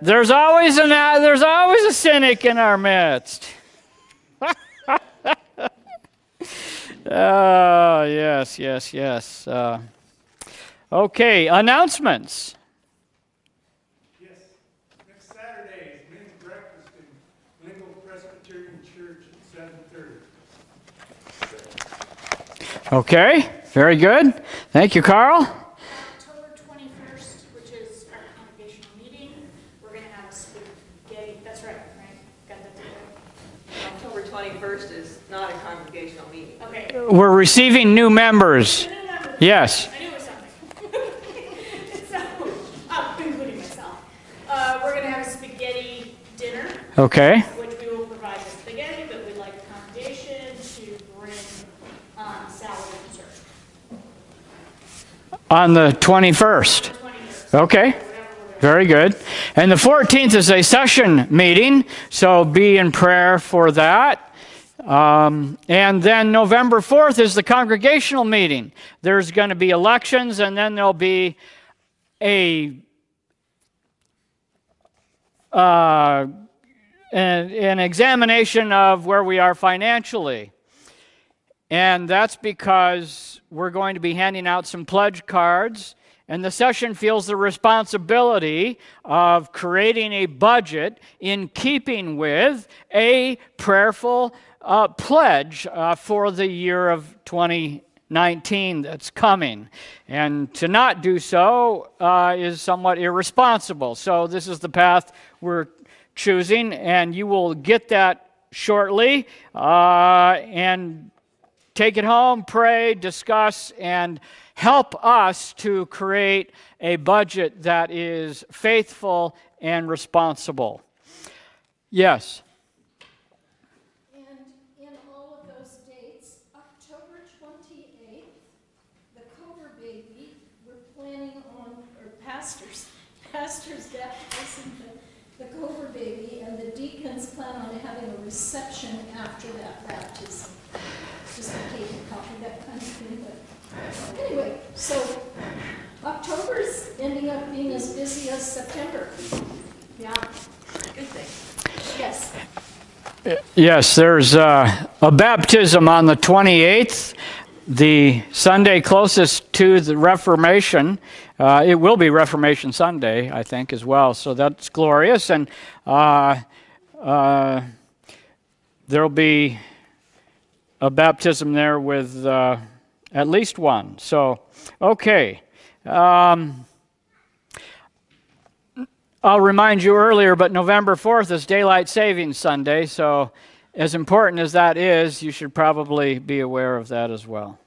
There's always an there's always a cynic in our midst. Oh, yes, yes, yes. Uh, okay, announcements. Yes, next Saturday is breakfast in Lingle Presbyterian Church at seven thirty. Okay, very good. Thank you, Carl. October 21st, which is our congregational meeting, we're going to have a spaghetti, that's right, right? Got that together? October 21st is not a congregational meeting. Okay. We're receiving new members. No, no, no. Yes. I knew it was something. So, um, including myself. Uh, we're going to have a spaghetti dinner, Okay. which we will provide the spaghetti, but we'd like the congregation to bring um, salad and dessert. On the 21st. 21st. Okay. Very good. And the 14th is a session meeting, so be in prayer for that. Um, and then November 4th is the congregational meeting. There's going to be elections, and then there'll be a uh, an, an examination of where we are financially. And that's because we're going to be handing out some pledge cards, and the session feels the responsibility of creating a budget in keeping with a prayerful uh, pledge uh, for the year of 2019 that's coming. And to not do so uh, is somewhat irresponsible. So, this is the path we're choosing, and you will get that shortly. Uh, and take it home, pray, discuss, and help us to create a budget that is faithful and responsible. Yes. And in all of those dates, October 28th, the Cobra Baby, we're planning on, or pastors, pastors baptizing the, the Cobra Baby, and the deacons plan on having a reception after that baptism. Just a cake and coffee, that kind of thing, but anyway, so October's ending up being as busy as September. Yeah. Good thing. Yes. Yes, there's uh, a baptism on the 28th, the Sunday closest to the Reformation. Uh, it will be Reformation Sunday, I think, as well. So that's glorious. And uh, uh, there'll be a baptism there with uh, at least one. So, okay. Um, I'll remind you earlier, but November 4th is Daylight Savings Sunday, so as important as that is, you should probably be aware of that as well.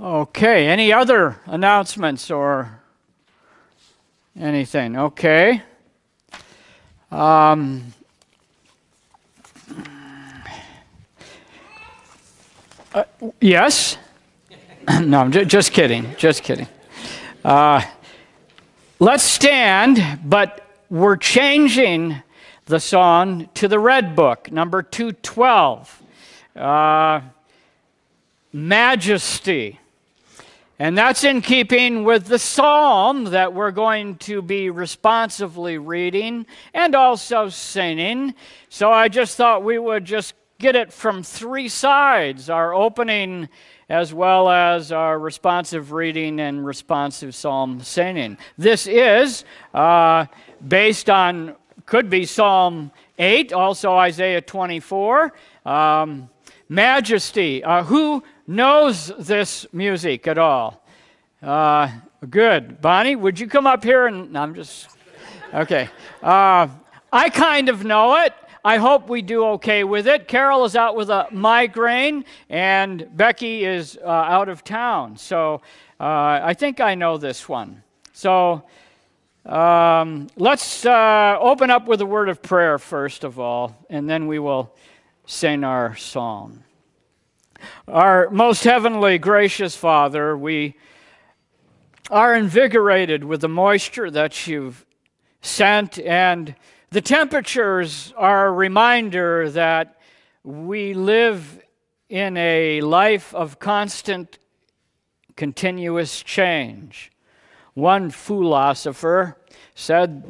Okay, any other announcements or anything? Okay. Um, uh, yes? no, I'm ju- just kidding, just kidding. Uh, Let's stand, but we're changing the song to the Red Book, number 212. Uh, majesty. And that's in keeping with the psalm that we're going to be responsively reading and also singing. So I just thought we would just get it from three sides our opening as well as our responsive reading and responsive psalm singing. This is uh, based on, could be Psalm 8, also Isaiah 24. Um, Majesty. Uh, who knows this music at all? Uh, good. Bonnie, would you come up here and. I'm just. Okay. Uh, I kind of know it. I hope we do okay with it. Carol is out with a migraine, and Becky is uh, out of town. So uh, I think I know this one. So um, let's uh, open up with a word of prayer first of all, and then we will sing our psalm. Our most heavenly, gracious Father, we are invigorated with the moisture that you've sent and the temperatures are a reminder that we live in a life of constant, continuous change. One philosopher said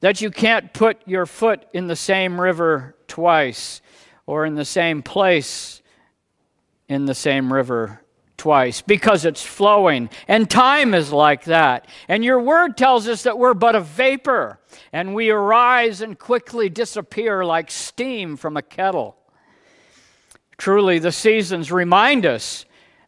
that you can't put your foot in the same river twice or in the same place in the same river twice because it's flowing. And time is like that. And your word tells us that we're but a vapor and we arise and quickly disappear like steam from a kettle. Truly, the seasons remind us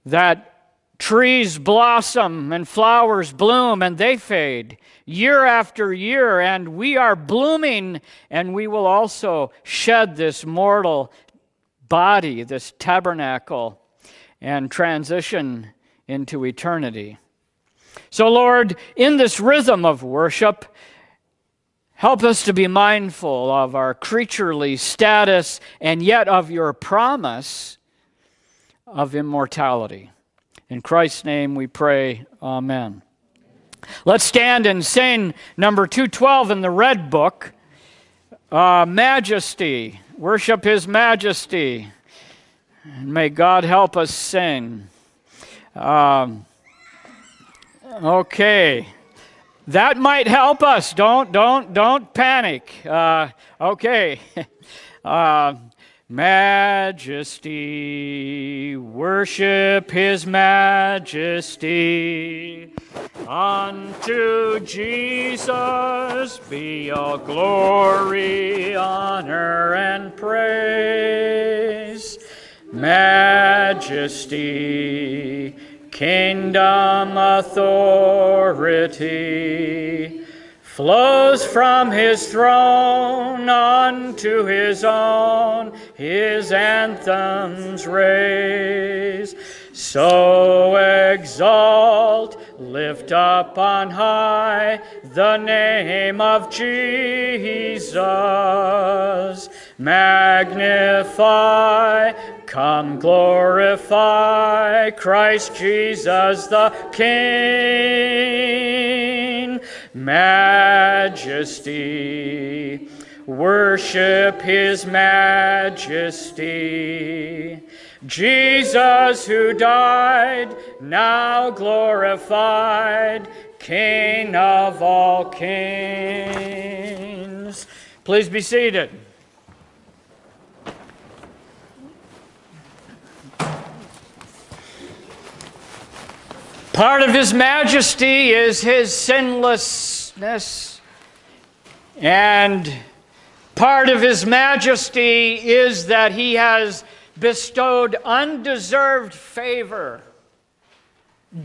that trees blossom and flowers bloom and they fade year after year, and we are blooming, and we will also shed this mortal body, this tabernacle, and transition into eternity. So, Lord, in this rhythm of worship, help us to be mindful of our creaturely status and yet of your promise of immortality. In Christ's name we pray, Amen. Let's stand and sing number 212 in the Red Book uh, Majesty. Worship His Majesty. And may God help us sing. Um, okay. That might help us. Don't, don't, don't panic. Uh, okay. Uh, Majesty, worship his majesty. Unto Jesus be all glory, honor, and praise. Majesty, kingdom, authority flows from his throne unto his own, his anthems raise. So exalt, lift up on high the name of Jesus. Magnify, come glorify Christ Jesus the King majesty. Worship his majesty. Jesus, who died, now glorified, King of all kings. Please be seated. Part of His majesty is His sinlessness, and part of His majesty is that He has bestowed undeserved favor,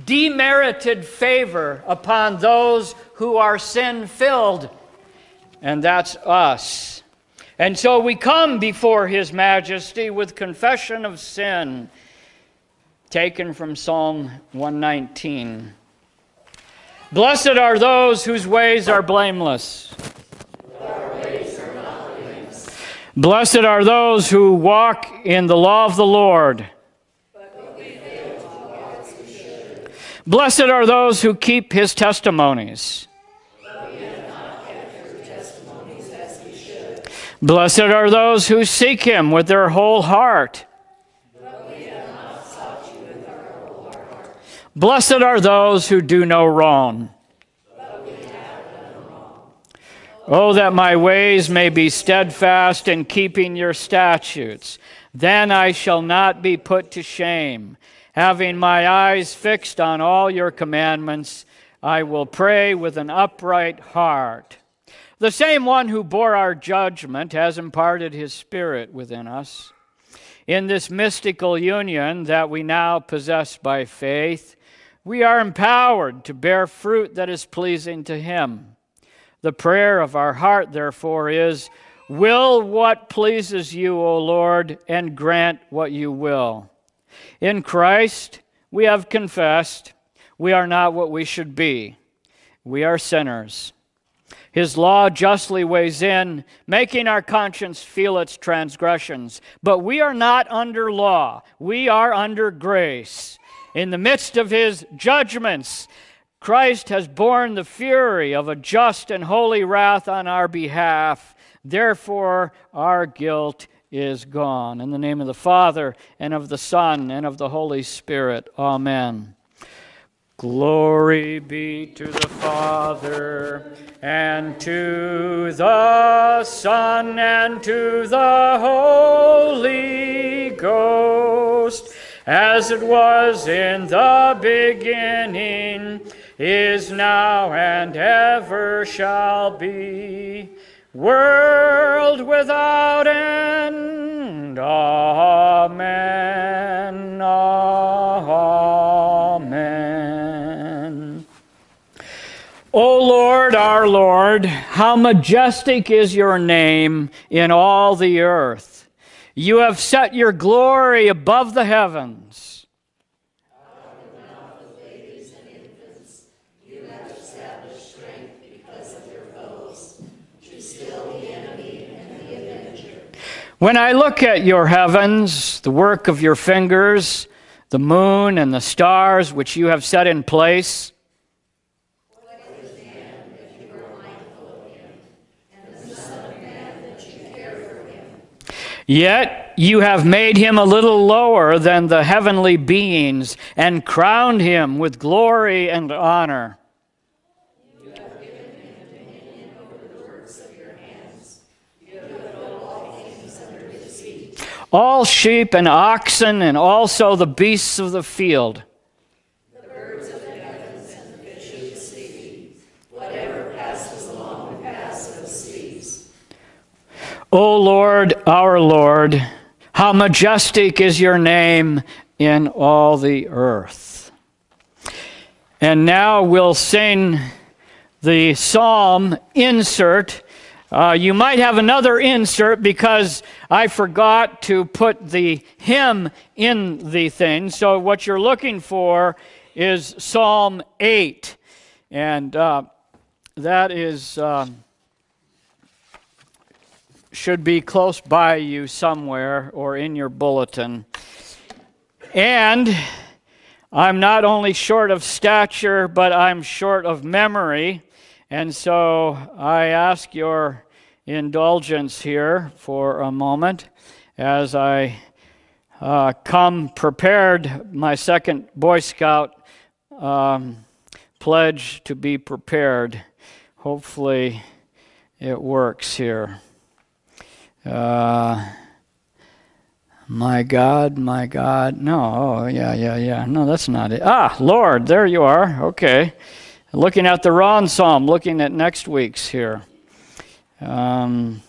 demerited favor upon those who are sin filled, and that's us. And so we come before His majesty with confession of sin taken from Psalm 119. Blessed are those whose ways are blameless. Blessed are those who walk in the law of the Lord. Blessed are those who keep his testimonies. Blessed are those who seek him with their whole heart. Blessed are those who do no wrong. Oh, that my ways may be steadfast in keeping your statutes. Then I shall not be put to shame. Having my eyes fixed on all your commandments, I will pray with an upright heart. The same one who bore our judgment has imparted his spirit within us. In this mystical union that we now possess by faith, we are empowered to bear fruit that is pleasing to Him. The prayer of our heart, therefore, is Will what pleases you, O Lord, and grant what you will. In Christ, we have confessed we are not what we should be. We are sinners. His law justly weighs in, making our conscience feel its transgressions. But we are not under law, we are under grace. In the midst of his judgments, Christ has borne the fury of a just and holy wrath on our behalf. Therefore, our guilt is gone. In the name of the Father, and of the Son, and of the Holy Spirit. Amen. Glory be to the Father, and to the Son, and to the Holy Ghost, as it was in the beginning, is now, and ever shall be, world without end. Amen. Amen. O Lord, our Lord, how majestic is your name in all the earth. You have set your glory above the heavens. When I look at your heavens, the work of your fingers, the moon and the stars which you have set in place, Yet you have made him a little lower than the heavenly beings and crowned him with glory and honor. all sheep and oxen, and also the beasts of the field. The birds of the heavens and the fish of the sea, whatever passes along the paths of the seas. O Lord, our Lord, how majestic is your name in all the earth. And now we'll sing the psalm insert uh, you might have another insert because I forgot to put the hymn in the thing. So, what you're looking for is Psalm 8. And uh, that is, uh, should be close by you somewhere or in your bulletin. And I'm not only short of stature, but I'm short of memory. And so I ask your indulgence here for a moment as I uh, come prepared, my second Boy Scout um, pledge to be prepared. Hopefully, it works here. Uh, my God, my God. No, oh, yeah, yeah, yeah. No, that's not it. Ah, Lord, there you are. Okay. Looking at the wrong psalm, looking at next week's here. Um,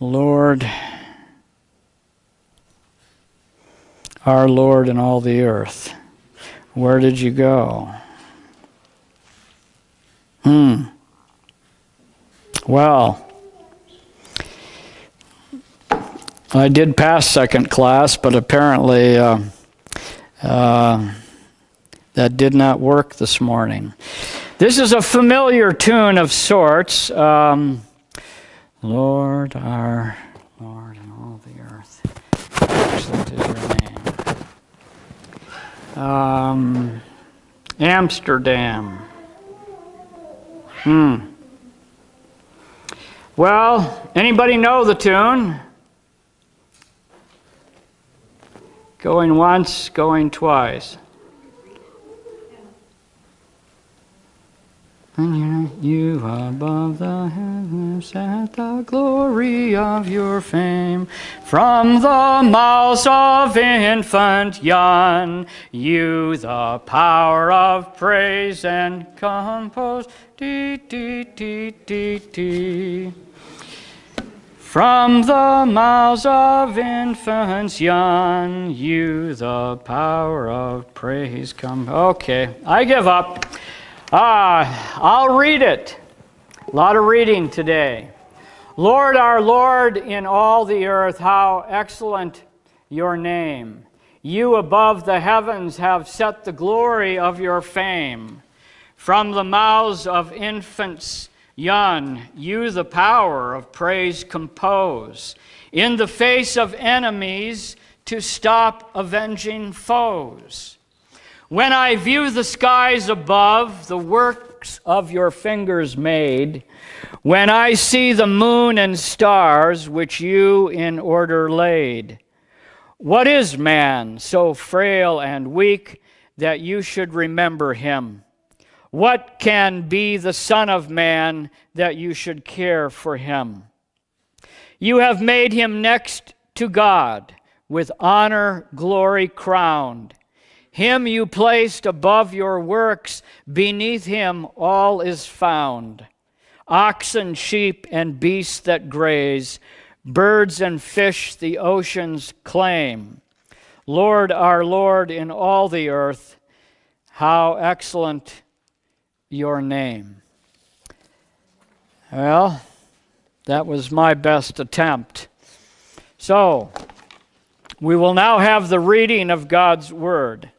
Lord, our Lord in all the earth, where did you go? Hmm. Well, I did pass second class, but apparently. Uh, uh, that did not work this morning. This is a familiar tune of sorts. Um, Lord, our Lord in all the earth. Excellent is your name. Um, Amsterdam. Hmm. Well, anybody know the tune? Going once, going twice. And you above the heavens at the glory of your fame. From the mouths of infant young, you the power of praise and compose. Dee, dee, dee, dee, dee. From the mouths of infants young, you the power of praise come. Okay, I give up. Ah, I'll read it. A lot of reading today. Lord, our Lord, in all the earth, how excellent your name. You above the heavens have set the glory of your fame. From the mouths of infants young, you the power of praise compose. In the face of enemies, to stop avenging foes. When I view the skies above, the works of your fingers made, when I see the moon and stars which you in order laid, what is man so frail and weak that you should remember him? What can be the Son of Man that you should care for him? You have made him next to God, with honor, glory crowned. Him you placed above your works, beneath him all is found. Oxen, sheep, and beasts that graze, birds and fish the oceans claim. Lord, our Lord, in all the earth, how excellent your name. Well, that was my best attempt. So, we will now have the reading of God's Word.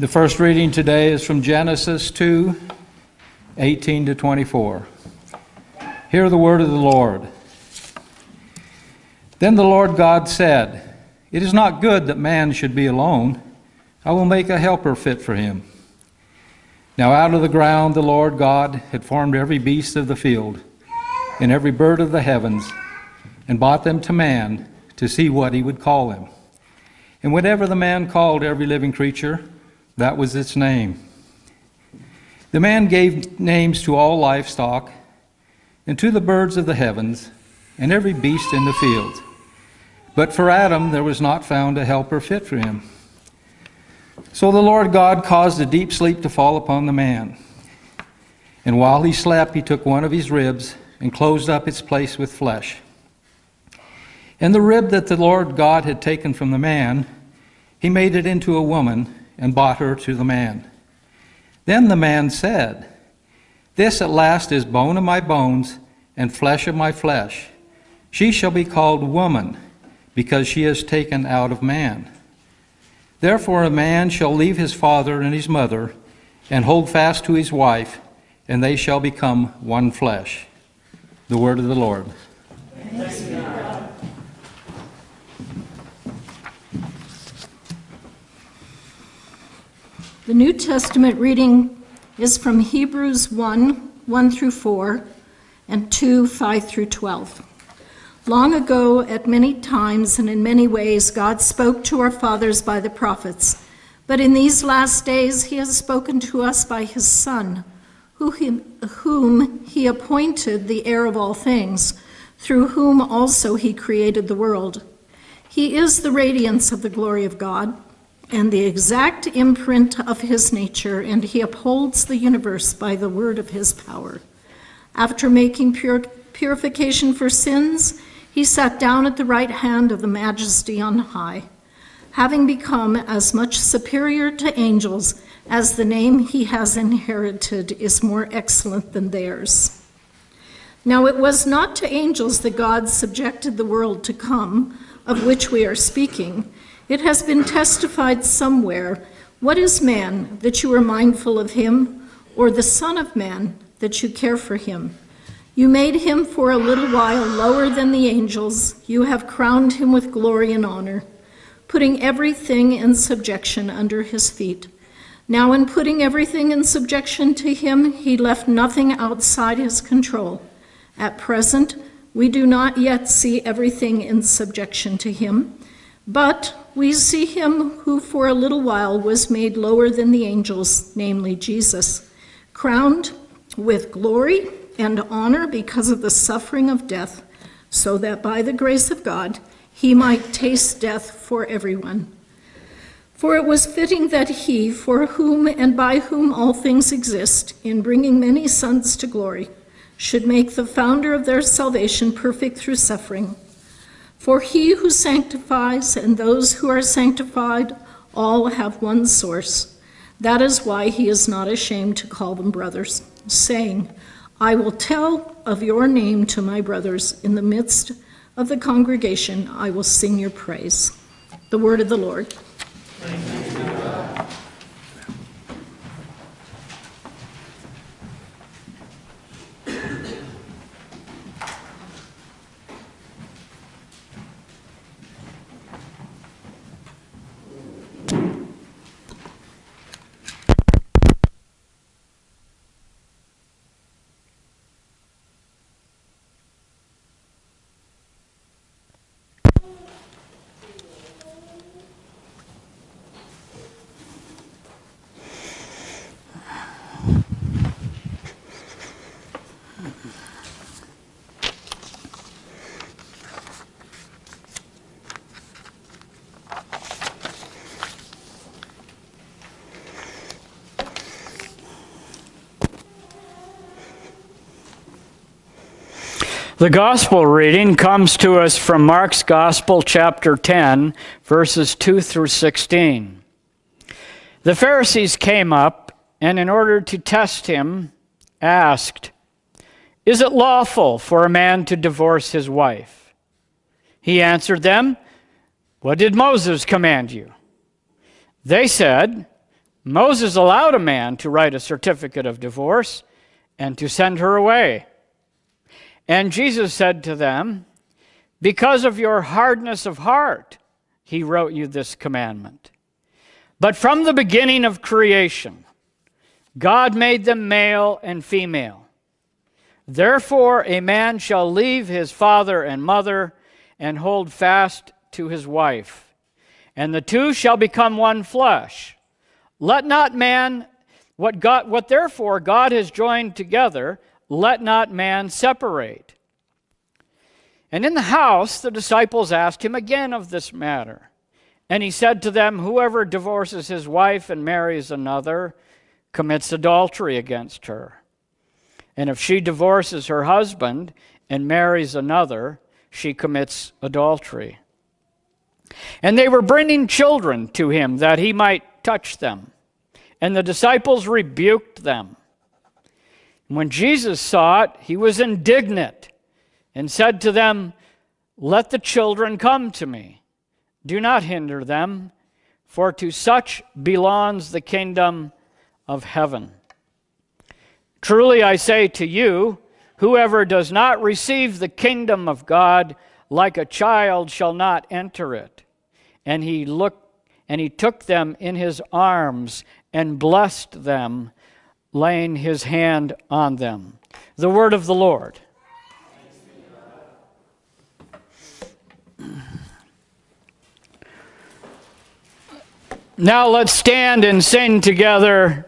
The first reading today is from Genesis 2 18 to 24. Hear the word of the Lord. Then the Lord God said, It is not good that man should be alone. I will make a helper fit for him. Now out of the ground the Lord God had formed every beast of the field and every bird of the heavens, and brought them to man to see what he would call them. And whatever the man called every living creature, that was its name. The man gave names to all livestock, and to the birds of the heavens, and every beast in the field. But for Adam there was not found a helper fit for him. So the Lord God caused a deep sleep to fall upon the man. And while he slept, he took one of his ribs and closed up its place with flesh. And the rib that the Lord God had taken from the man, he made it into a woman and brought her to the man. Then the man said, This at last is bone of my bones and flesh of my flesh. She shall be called woman, because she is taken out of man. Therefore a man shall leave his father and his mother, and hold fast to his wife, and they shall become one flesh. The word of the Lord. The New Testament reading is from Hebrews 1 1 through 4 and 2 5 through 12. Long ago, at many times and in many ways, God spoke to our fathers by the prophets. But in these last days, He has spoken to us by His Son, whom He appointed the heir of all things, through whom also He created the world. He is the radiance of the glory of God and the exact imprint of his nature, and he upholds the universe by the word of his power. After making pur- purification for sins, he sat down at the right hand of the majesty on high, having become as much superior to angels as the name he has inherited is more excellent than theirs. Now it was not to angels that God subjected the world to come, of which we are speaking. It has been testified somewhere What is man that you are mindful of him, or the Son of Man that you care for him? You made him for a little while lower than the angels. You have crowned him with glory and honor, putting everything in subjection under his feet. Now, in putting everything in subjection to him, he left nothing outside his control. At present, we do not yet see everything in subjection to him, but we see him who for a little while was made lower than the angels, namely Jesus, crowned with glory and honor because of the suffering of death, so that by the grace of God he might taste death for everyone. For it was fitting that he, for whom and by whom all things exist, in bringing many sons to glory, should make the founder of their salvation perfect through suffering. For he who sanctifies and those who are sanctified all have one source. That is why he is not ashamed to call them brothers, saying, I will tell of your name to my brothers. In the midst of the congregation, I will sing your praise. The word of the Lord. The gospel reading comes to us from Mark's Gospel, chapter 10, verses 2 through 16. The Pharisees came up and, in order to test him, asked, Is it lawful for a man to divorce his wife? He answered them, What did Moses command you? They said, Moses allowed a man to write a certificate of divorce and to send her away. And Jesus said to them, Because of your hardness of heart, he wrote you this commandment. But from the beginning of creation, God made them male and female. Therefore, a man shall leave his father and mother and hold fast to his wife, and the two shall become one flesh. Let not man, what, God, what therefore God has joined together, let not man separate. And in the house, the disciples asked him again of this matter. And he said to them, Whoever divorces his wife and marries another commits adultery against her. And if she divorces her husband and marries another, she commits adultery. And they were bringing children to him that he might touch them. And the disciples rebuked them. When Jesus saw it, he was indignant and said to them, Let the children come to me. Do not hinder them, for to such belongs the kingdom of heaven. Truly I say to you, whoever does not receive the kingdom of God like a child shall not enter it. And he looked and he took them in his arms and blessed them laying his hand on them. The word of the Lord. Now let's stand and sing together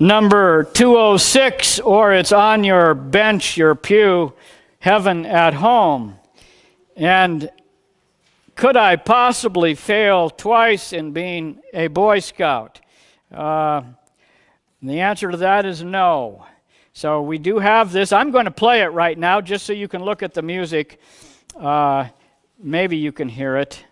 number 206, or it's on your bench, your pew, Heaven at Home. And could I possibly fail twice in being a Boy Scout? Uh, the answer to that is no. So we do have this. I'm going to play it right now just so you can look at the music. Uh, maybe you can hear it.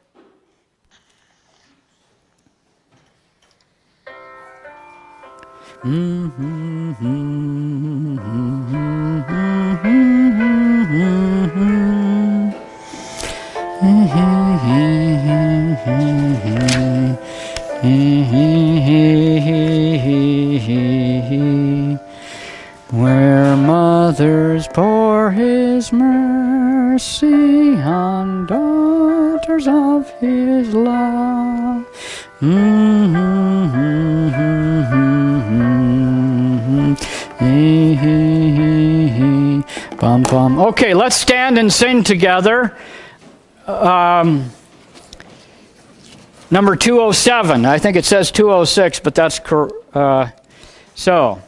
Mm-hmm. Where mothers pour his mercy on daughters of his love. Bum, bum. Okay, let's stand and sing together. Um, number 207. I think it says 206, but that's correct. Uh, so.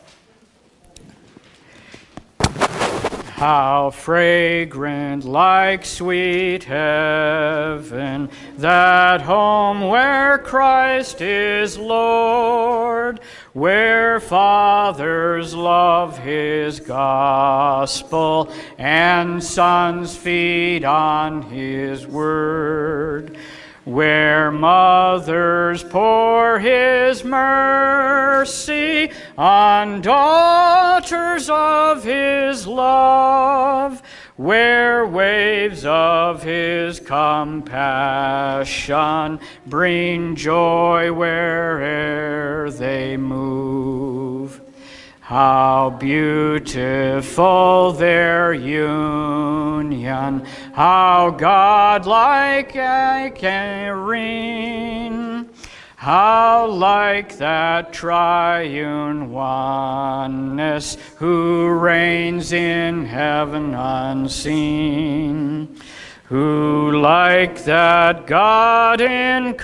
How fragrant like sweet heaven, that home where Christ is Lord, where fathers love his gospel and sons feed on his word where mothers pour his mercy on daughters of his love, where waves of his compassion bring joy where'er they move. How beautiful their union, how godlike reign, how like that triune oneness who reigns in heaven unseen. Who like that God incarnate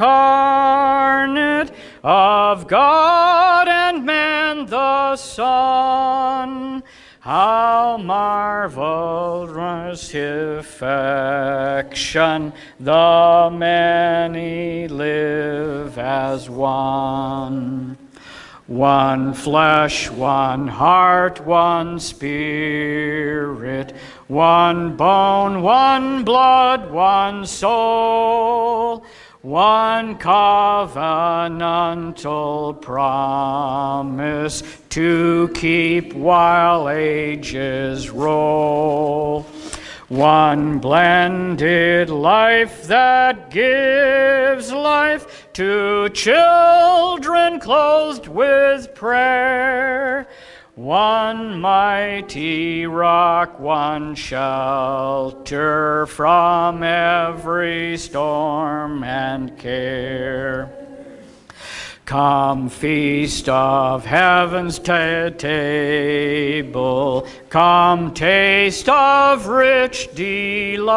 of God and man the Son, how marvelous affection, the many live as one. one flesh, one heart, one spirit, one bone, one blood, one soul, one covenantal promise to keep while ages roll. One blended life that gives life to children clothed with prayer. One mighty rock, one shelter from every storm and care. Come, feast of heaven's ta- table. Come, taste of rich delight.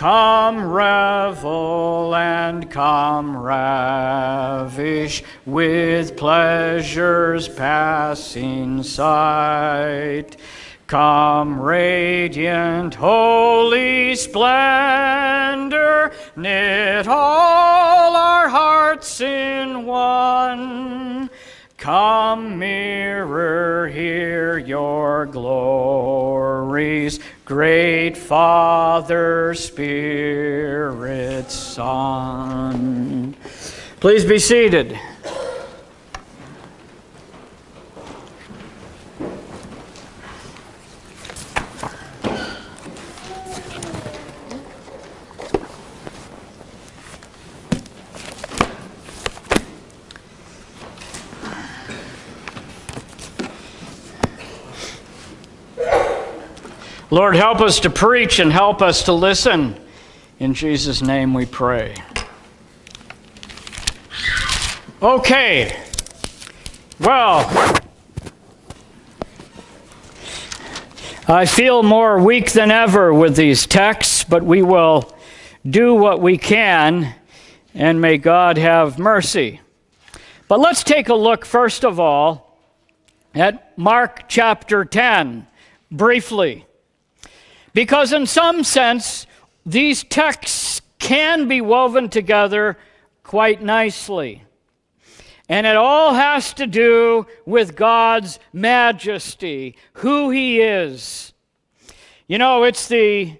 Come, revel and come, ravish with pleasure's passing sight. Come, radiant, holy splendor, knit all our hearts in one. Come, mirror here your glories, great Father, Spirit, Son. Please be seated. Lord, help us to preach and help us to listen. In Jesus' name we pray. Okay. Well, I feel more weak than ever with these texts, but we will do what we can, and may God have mercy. But let's take a look, first of all, at Mark chapter 10 briefly. Because, in some sense, these texts can be woven together quite nicely. And it all has to do with God's majesty, who He is. You know, it's the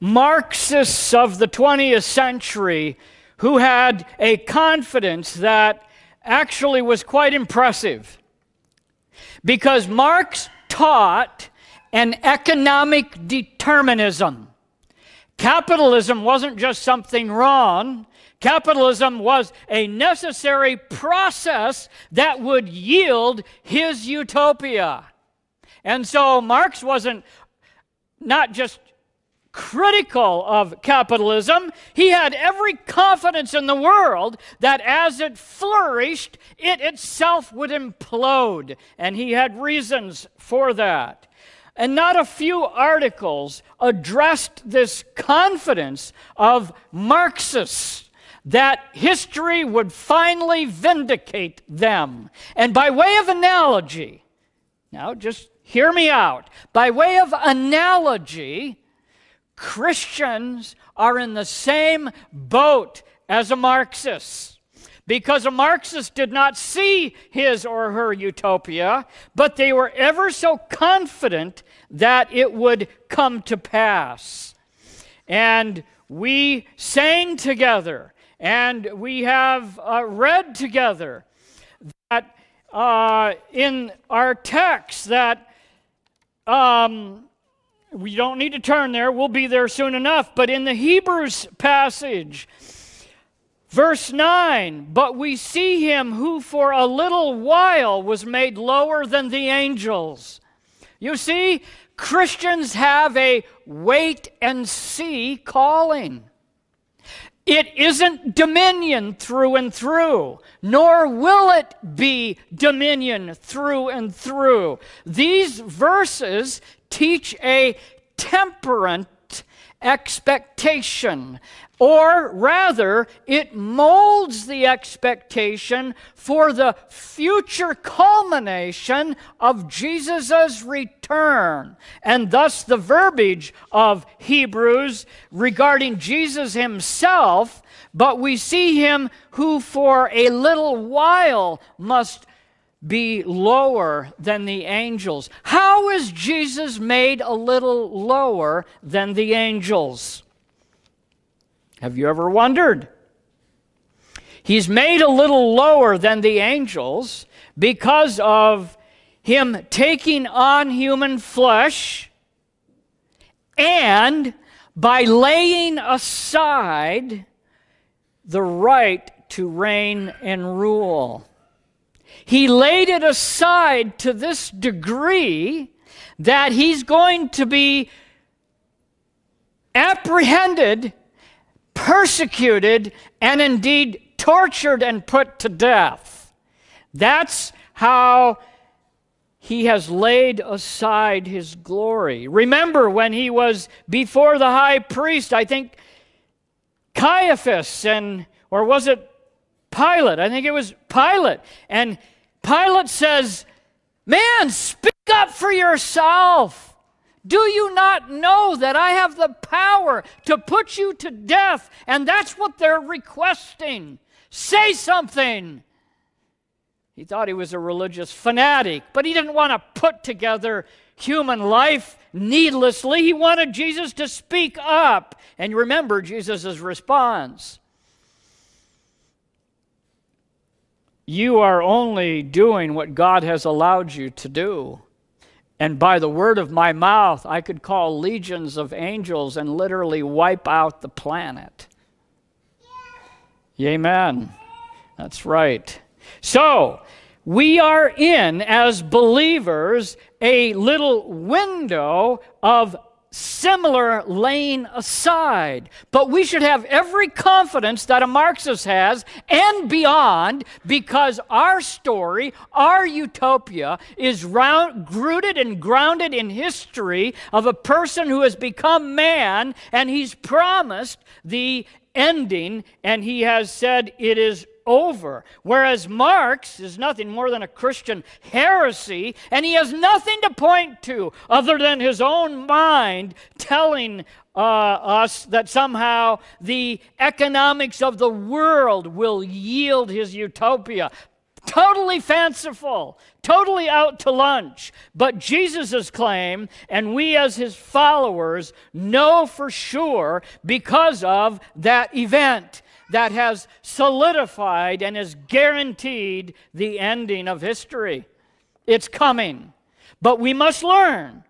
Marxists of the 20th century who had a confidence that actually was quite impressive. Because Marx taught an economic determinism. Capitalism wasn't just something wrong. Capitalism was a necessary process that would yield his utopia. And so Marx wasn't not just critical of capitalism, he had every confidence in the world that as it flourished, it itself would implode. And he had reasons for that. And not a few articles addressed this confidence of Marxists that history would finally vindicate them. And by way of analogy, now just hear me out. By way of analogy, Christians are in the same boat as a Marxist. Because a Marxist did not see his or her utopia, but they were ever so confident that it would come to pass. And we sang together, and we have uh, read together that uh, in our text that um, we don't need to turn there, we'll be there soon enough. But in the Hebrews passage, verse 9, but we see him who for a little while was made lower than the angels. You see, Christians have a wait and see calling. It isn't dominion through and through, nor will it be dominion through and through. These verses teach a temperate expectation. Or rather, it molds the expectation for the future culmination of Jesus' return. And thus, the verbiage of Hebrews regarding Jesus himself, but we see him who for a little while must be lower than the angels. How is Jesus made a little lower than the angels? Have you ever wondered? He's made a little lower than the angels because of him taking on human flesh and by laying aside the right to reign and rule. He laid it aside to this degree that he's going to be apprehended, persecuted, and indeed tortured and put to death. That's how he has laid aside his glory. Remember when he was before the high priest, I think Caiaphas and or was it Pilate? I think it was Pilate. And Pilate says, Man, speak up for yourself. Do you not know that I have the power to put you to death? And that's what they're requesting. Say something. He thought he was a religious fanatic, but he didn't want to put together human life needlessly. He wanted Jesus to speak up. And remember Jesus' response You are only doing what God has allowed you to do. And by the word of my mouth, I could call legions of angels and literally wipe out the planet. Amen. That's right. So, we are in, as believers, a little window of similar laying aside. But we should have every confidence that a Marxist has and beyond because our story, our utopia, is round, rooted and grounded in history of a person who has become man and he's promised the ending and he has said it is over. Whereas Marx is nothing more than a Christian heresy, and he has nothing to point to other than his own mind telling uh, us that somehow the economics of the world will yield his utopia. Totally fanciful, totally out to lunch. But Jesus' claim, and we as his followers know for sure because of that event that has solidified and has guaranteed the ending of history. It's coming. But we must learn,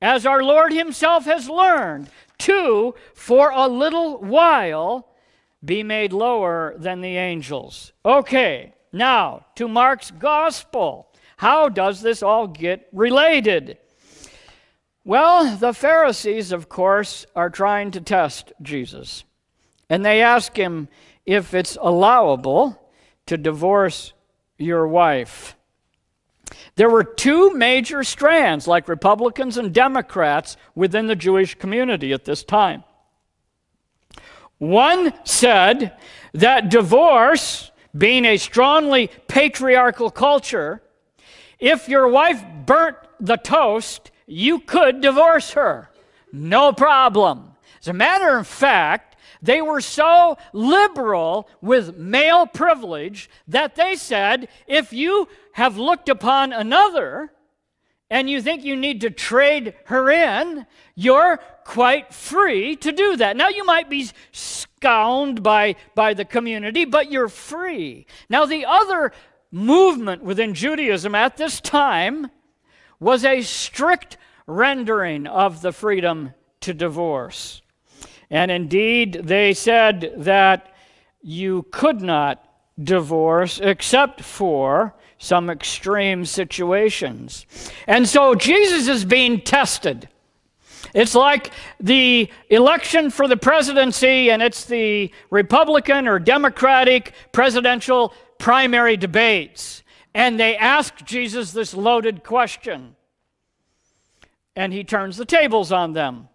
as our Lord Himself has learned, to, for a little while, be made lower than the angels. Okay, now to Mark's gospel. How does this all get related? Well, the Pharisees, of course, are trying to test Jesus. And they ask him if it's allowable to divorce your wife. There were two major strands, like Republicans and Democrats, within the Jewish community at this time. One said that divorce, being a strongly patriarchal culture, if your wife burnt the toast, you could divorce her. No problem. As a matter of fact, they were so liberal with male privilege that they said if you have looked upon another and you think you need to trade her in, you're quite free to do that. Now, you might be scowned by, by the community, but you're free. Now, the other movement within Judaism at this time was a strict rendering of the freedom to divorce. And indeed, they said that you could not divorce except for some extreme situations. And so Jesus is being tested. It's like the election for the presidency, and it's the Republican or Democratic presidential primary debates. And they ask Jesus this loaded question. And he turns the tables on them.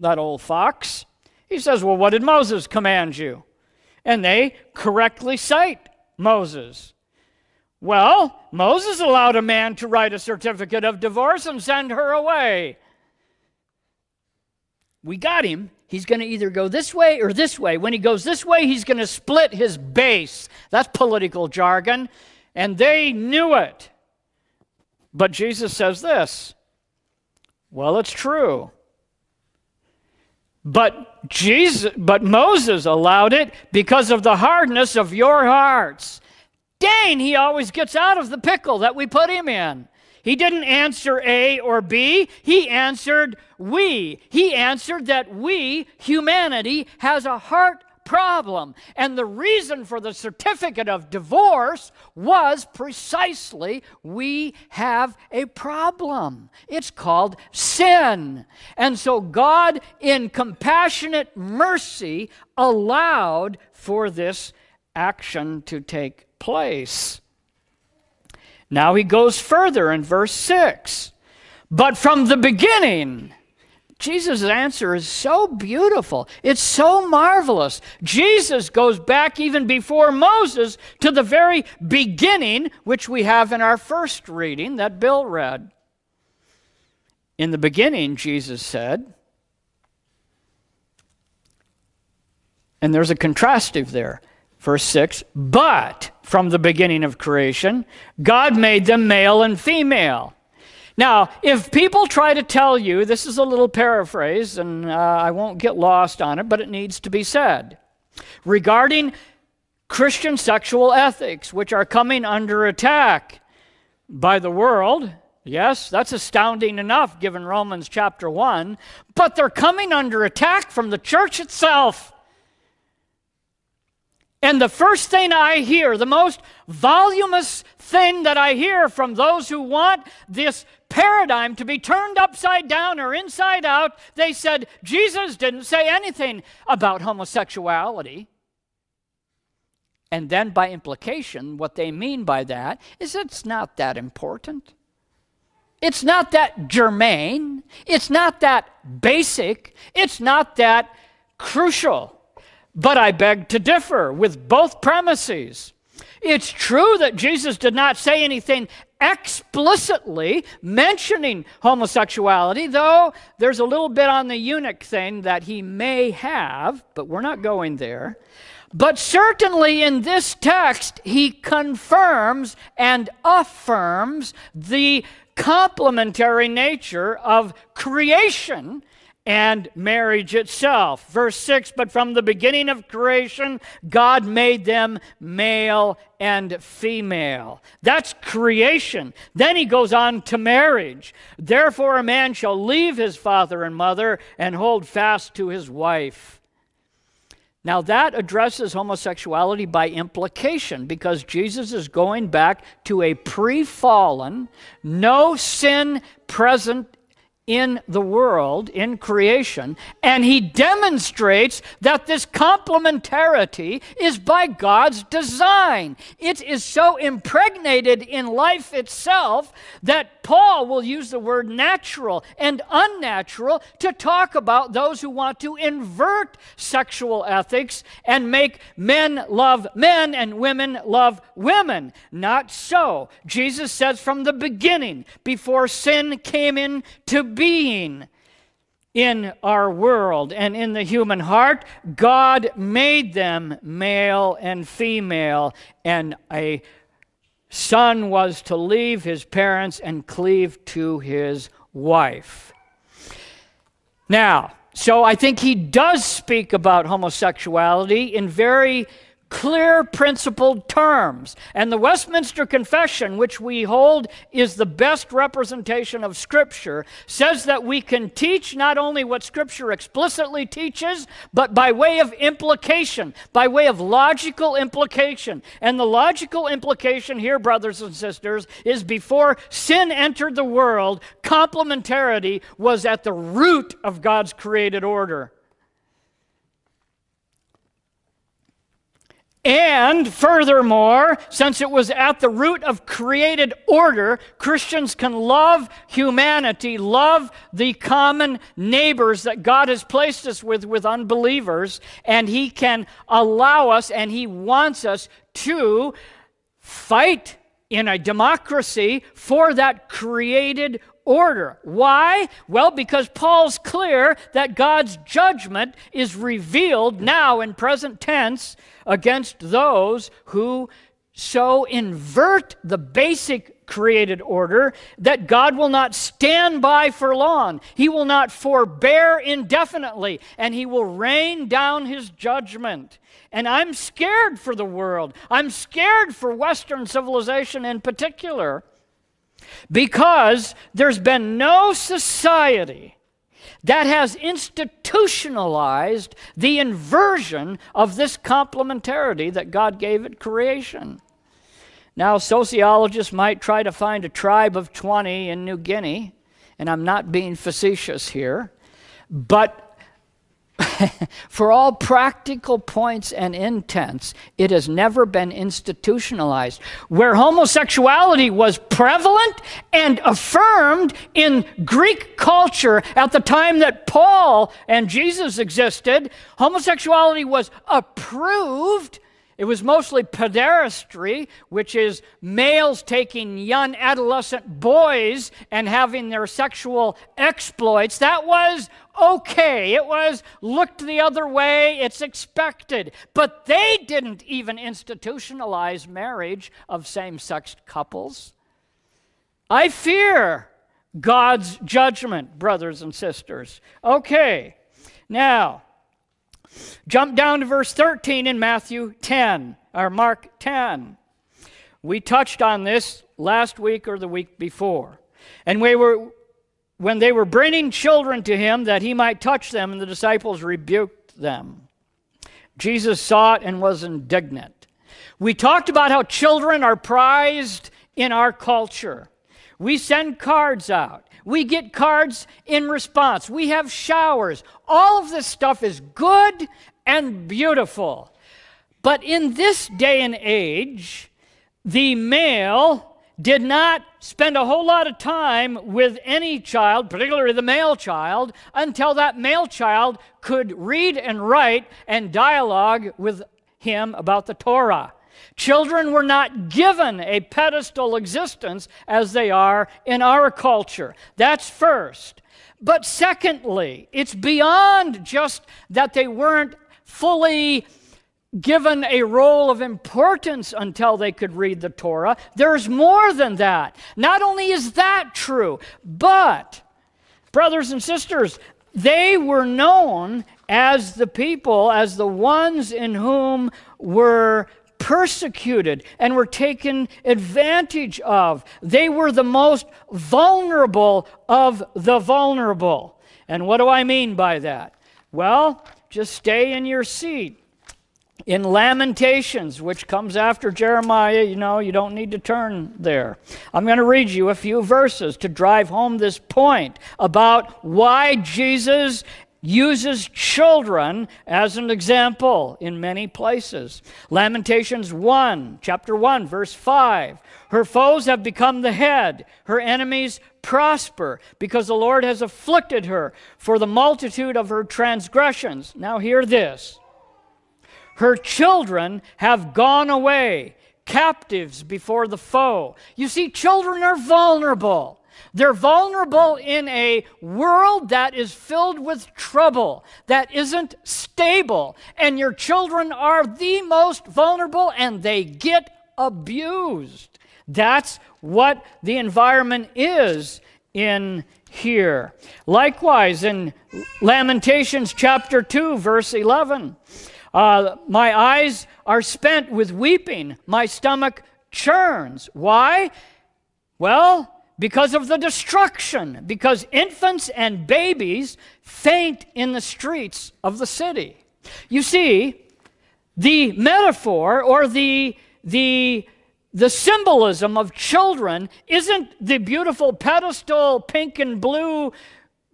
that old fox. He says, Well, what did Moses command you? And they correctly cite Moses. Well, Moses allowed a man to write a certificate of divorce and send her away. We got him. He's going to either go this way or this way. When he goes this way, he's going to split his base. That's political jargon. And they knew it. But Jesus says this Well, it's true. But Jesus but Moses allowed it because of the hardness of your hearts. Dang, he always gets out of the pickle that we put him in. He didn't answer A or B, he answered we. He answered that we, humanity, has a heart problem. And the reason for the certificate of divorce was precisely we have a problem. It's called sin. And so God, in compassionate mercy, allowed for this action to take place. Now he goes further in verse 6. But from the beginning, Jesus' answer is so beautiful. It's so marvelous. Jesus goes back even before Moses to the very beginning, which we have in our first reading that Bill read. In the beginning, Jesus said, and there's a contrastive there. Verse 6 But from the beginning of creation, God made them male and female. Now, if people try to tell you, this is a little paraphrase, and uh, I won't get lost on it, but it needs to be said. Regarding Christian sexual ethics, which are coming under attack by the world, yes, that's astounding enough given Romans chapter 1, but they're coming under attack from the church itself. And the first thing I hear, the most voluminous thing that I hear from those who want this paradigm to be turned upside down or inside out, they said Jesus didn't say anything about homosexuality. And then, by implication, what they mean by that is it's not that important. It's not that germane. It's not that basic. It's not that crucial. But I beg to differ with both premises. It's true that Jesus did not say anything explicitly mentioning homosexuality, though there's a little bit on the eunuch thing that he may have, but we're not going there. But certainly in this text, he confirms and affirms the complementary nature of creation and marriage itself. Verse 6 But from the beginning of creation, God made them male and female. That's creation. Then he goes on to marriage. Therefore, a man shall leave his father and mother and hold fast to his wife. Now, that addresses homosexuality by implication because Jesus is going back to a pre fallen, no sin present in the world, in creation, and he demonstrates that this complementarity is by God's design. It is so impregnated in life itself that Paul will use the word natural and unnatural to talk about those who want to invert sexual ethics and make men love men and women love women. Not so. Jesus says from the beginning, before sin came into being in our world and in the human heart, God made them male and female, and a son was to leave his parents and cleave to his wife. Now, so I think he does speak about homosexuality in very clear principled terms. And the Westminster Confession, which we hold is the best representation of Scripture, says that we can teach not only what Scripture explicitly teaches, but by way of implication, by way of logical implication. And the logical implication here, brothers and sisters, is before sin entered the world, complementarity was at the root of God's created order. And furthermore, since it was at the root of created order, Christians can love humanity, love the common neighbors that God has placed us with, with unbelievers, and He can allow us and He wants us to fight in a democracy for that created order. Why? Well, because Paul's clear that God's judgment is revealed now in present tense against those who so invert the basic created order that God will not stand by for long. He will not forbear indefinitely, and He will rain down His judgment. And I'm scared for the world. I'm scared for Western civilization in particular because there's been no society that has institutionalized the inversion of this complementarity that God gave at creation. Now, sociologists might try to find a tribe of 20 in New Guinea, and I'm not being facetious here, but for all practical points and intents, it has never been institutionalized. Where homosexuality was prevalent and affirmed in Greek culture at the time that Paul and Jesus existed, homosexuality was approved it was mostly pederastry, which is males taking young adolescent boys and having their sexual exploits. That was okay. It was looked the other way. It's expected. But they didn't even institutionalize marriage of same sex couples. I fear God's judgment, brothers and sisters. Okay, now. Jump down to verse 13 in Matthew 10, or Mark 10. We touched on this last week or the week before. And we were when they were bringing children to him that he might touch them, and the disciples rebuked them. Jesus saw it and was indignant. We talked about how children are prized in our culture. We send cards out. We get cards in response. We have showers. All of this stuff is good and beautiful. But in this day and age, the male did not spend a whole lot of time with any child, particularly the male child, until that male child could read and write and dialogue with him about the Torah. Children were not given a pedestal existence as they are in our culture. That's first. But secondly, it's beyond just that they weren't fully given a role of importance until they could read the Torah. There's more than that. Not only is that true, but, brothers and sisters, they were known as the people, as the ones in whom were persecuted and were taken advantage of. They were the most vulnerable of the vulnerable. And what do I mean by that? Well, just stay in your seat. In Lamentations, which comes after Jeremiah, you know, you don't need to turn there. I'm going to read you a few verses to drive home this point about why Jesus uses children as an example in many places. Lamentations 1, chapter 1, verse 5. Her foes have become the head, her enemies prosper, because the Lord has afflicted her for the multitude of her transgressions. Now, hear this her children have gone away, captives before the foe. You see, children are vulnerable. They're vulnerable in a world that is filled with trouble, that isn't stable. And your children are the most vulnerable and they get abused. That's what the environment is in here. Likewise, in Lamentations chapter 2, verse 11, uh, my eyes are spent with weeping, my stomach churns. Why? Well, because of the destruction, because infants and babies faint in the streets of the city. You see, the metaphor or the, the, the symbolism of children isn't the beautiful pedestal, pink and blue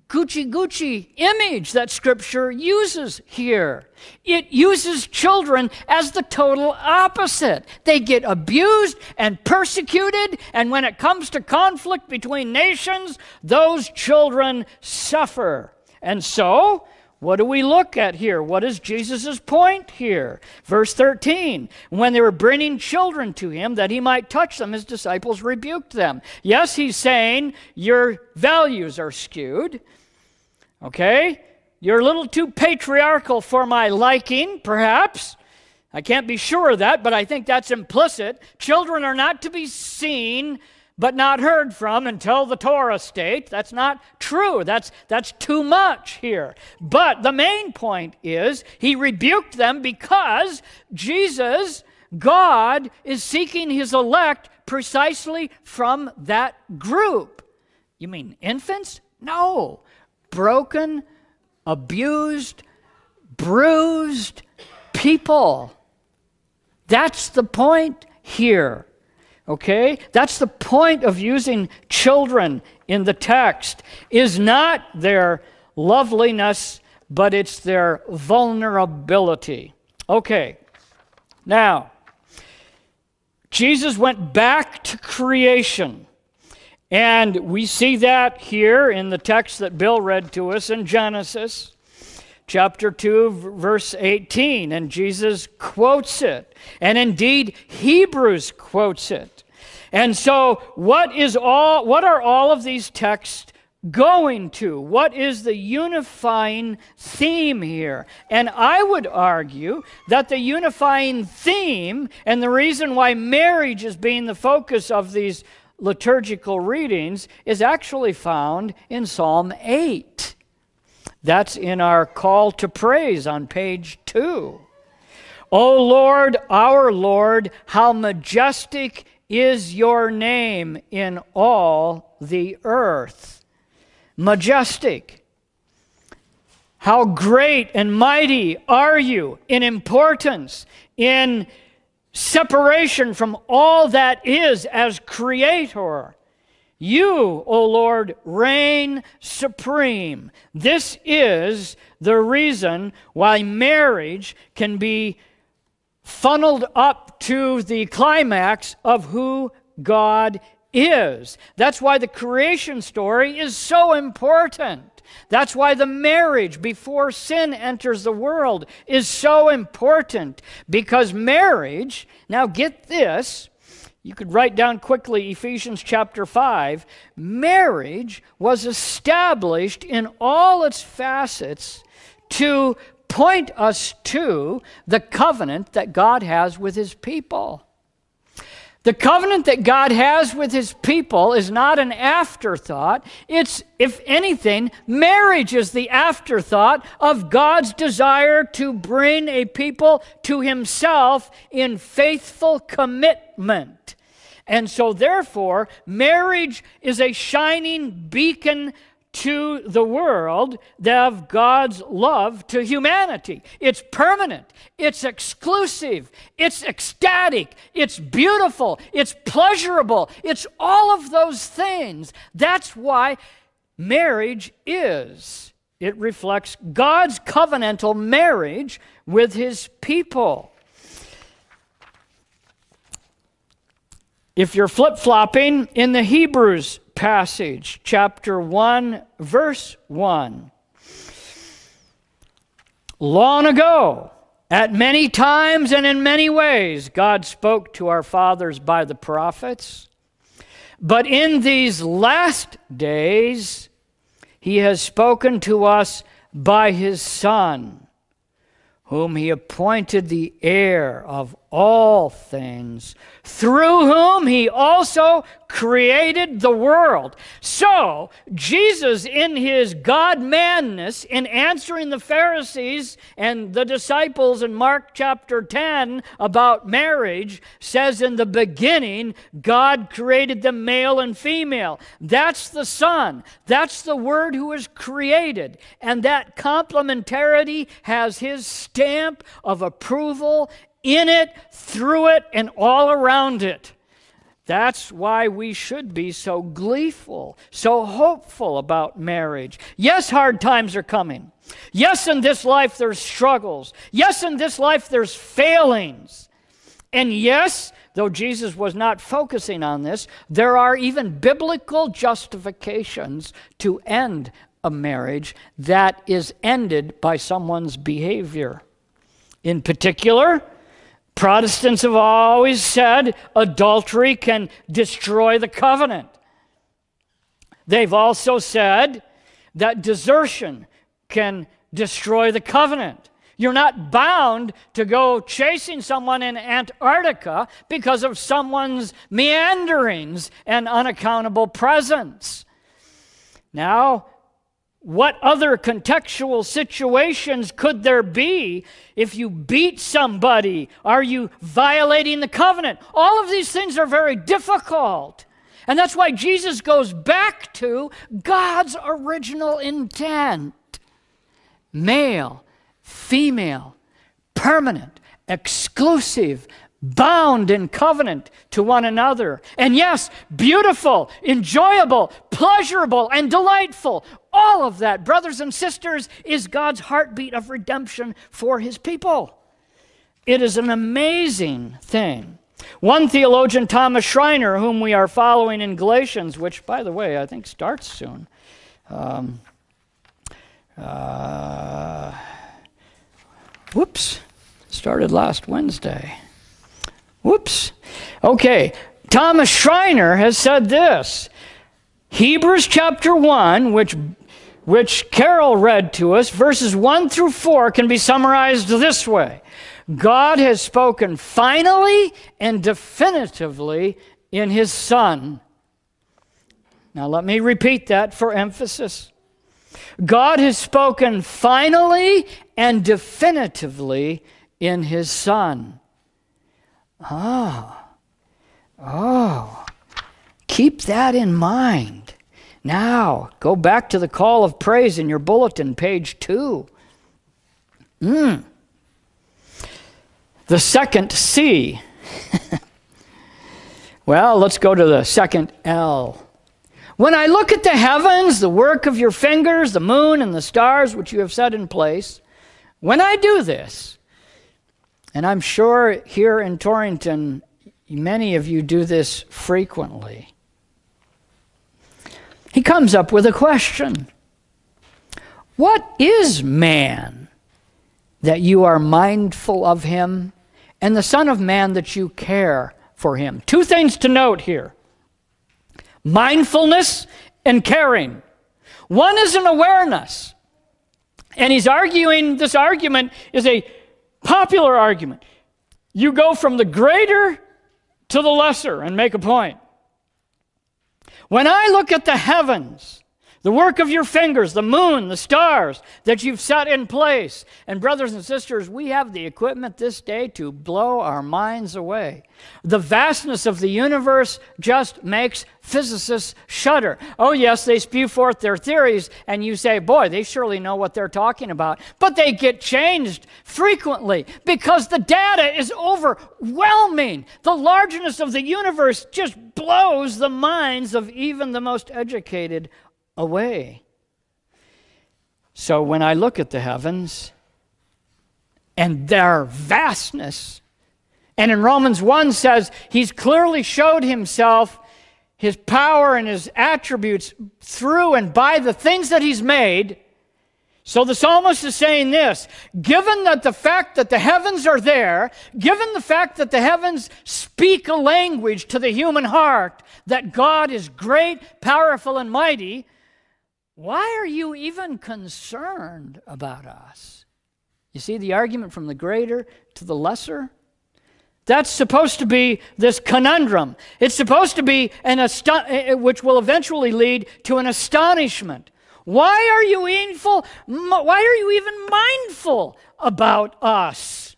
Gucci Gucci image that Scripture uses here. It uses children as the total opposite. They get abused and persecuted, and when it comes to conflict between nations, those children suffer. And so, what do we look at here? What is Jesus' point here? Verse 13 When they were bringing children to him that he might touch them, his disciples rebuked them. Yes, he's saying your values are skewed. Okay? You're a little too patriarchal for my liking, perhaps. I can't be sure of that, but I think that's implicit. Children are not to be seen but not heard from until the Torah state. That's not true. That's, that's too much here. But the main point is he rebuked them because Jesus, God, is seeking his elect precisely from that group. You mean infants? No broken, abused, bruised people. That's the point here. Okay? That's the point of using children in the text is not their loveliness, but it's their vulnerability. Okay. Now, Jesus went back to creation. And we see that here in the text that Bill read to us in Genesis chapter 2 verse 18 and Jesus quotes it and indeed Hebrews quotes it. And so what is all what are all of these texts going to? What is the unifying theme here? And I would argue that the unifying theme and the reason why marriage is being the focus of these liturgical readings is actually found in Psalm 8. That's in our call to praise on page 2. O Lord, our Lord, how majestic is your name in all the earth. Majestic. How great and mighty are you in importance, in separation from all that is as creator. You, O Lord, reign supreme. This is the reason why marriage can be funneled up to the climax of who God is. That's why the creation story is so important. That's why the marriage before sin enters the world is so important because marriage, now get this, you could write down quickly Ephesians chapter 5. Marriage was established in all its facets to point us to the covenant that God has with his people. The covenant that God has with his people is not an afterthought. It's, if anything, marriage is the afterthought of God's desire to bring a people to himself in faithful commitment. And so, therefore, marriage is a shining beacon to the world of God's love to humanity. It's permanent, it's exclusive, it's ecstatic, it's beautiful, it's pleasurable, it's all of those things. That's why marriage is. It reflects God's covenantal marriage with his people. If you're flip flopping in the Hebrews passage, chapter 1, verse 1. Long ago, at many times and in many ways, God spoke to our fathers by the prophets. But in these last days, He has spoken to us by His Son, whom He appointed the heir of all things, through whom He also created the world. So, Jesus, in his God manness, in answering the Pharisees and the disciples in Mark chapter 10 about marriage, says, In the beginning, God created them male and female. That's the Son. That's the Word who is created. And that complementarity has his stamp of approval in it, through it, and all around it. That's why we should be so gleeful, so hopeful about marriage. Yes, hard times are coming. Yes, in this life there's struggles. Yes, in this life there's failings. And yes, though Jesus was not focusing on this, there are even biblical justifications to end a marriage that is ended by someone's behavior. In particular, Protestants have always said adultery can destroy the covenant. They've also said that desertion can destroy the covenant. You're not bound to go chasing someone in Antarctica because of someone's meanderings and unaccountable presence. Now, what other contextual situations could there be if you beat somebody? Are you violating the covenant? All of these things are very difficult. And that's why Jesus goes back to God's original intent male, female, permanent, exclusive, bound in covenant to one another. And yes, beautiful, enjoyable, pleasurable, and delightful. All of that, brothers and sisters, is God's heartbeat of redemption for his people. It is an amazing thing. One theologian, Thomas Schreiner, whom we are following in Galatians, which, by the way, I think starts soon. Um, uh, whoops, started last Wednesday. Whoops. Okay, Thomas Schreiner has said this. Hebrews chapter 1, which, which Carol read to us, verses 1 through 4, can be summarized this way God has spoken finally and definitively in His Son. Now, let me repeat that for emphasis. God has spoken finally and definitively in His Son. Ah, oh, keep that in mind. Now, go back to the call of praise in your bulletin, page two. Mm. The second C. well, let's go to the second L. When I look at the heavens, the work of your fingers, the moon and the stars which you have set in place, when I do this, and I'm sure here in Torrington, many of you do this frequently. He comes up with a question What is man that you are mindful of him, and the Son of Man that you care for him? Two things to note here mindfulness and caring. One is an awareness. And he's arguing, this argument is a Popular argument. You go from the greater to the lesser and make a point. When I look at the heavens, the work of your fingers, the moon, the stars that you've set in place. And, brothers and sisters, we have the equipment this day to blow our minds away. The vastness of the universe just makes physicists shudder. Oh, yes, they spew forth their theories, and you say, boy, they surely know what they're talking about. But they get changed frequently because the data is overwhelming. The largeness of the universe just blows the minds of even the most educated away. So when I look at the heavens and their vastness, and in Romans 1 says, He's clearly showed Himself, His power and His attributes through and by the things that He's made. So the psalmist is saying this given that the fact that the heavens are there, given the fact that the heavens speak a language to the human heart, that God is great, powerful, and mighty, why are you even concerned about us? You see the argument from the greater to the lesser? That's supposed to be this conundrum. It's supposed to be an asto- eh, eh, which will eventually lead to an astonishment. Why are you mindful? Why are you even mindful about us?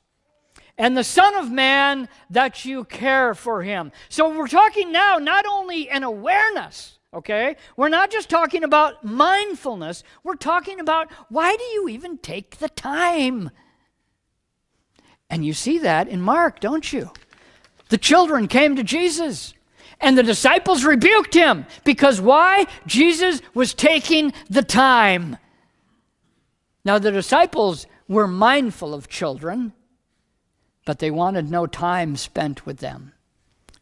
And the Son of Man that you care for him. So we're talking now not only an awareness okay? We're not just talking about mindfulness, we're talking about why do you even take the time? And you see that in Mark, don't you? The children came to Jesus And the disciples rebuked him because why? Jesus was taking the time. Now, the disciples were mindful of children, but they wanted no time spent with them.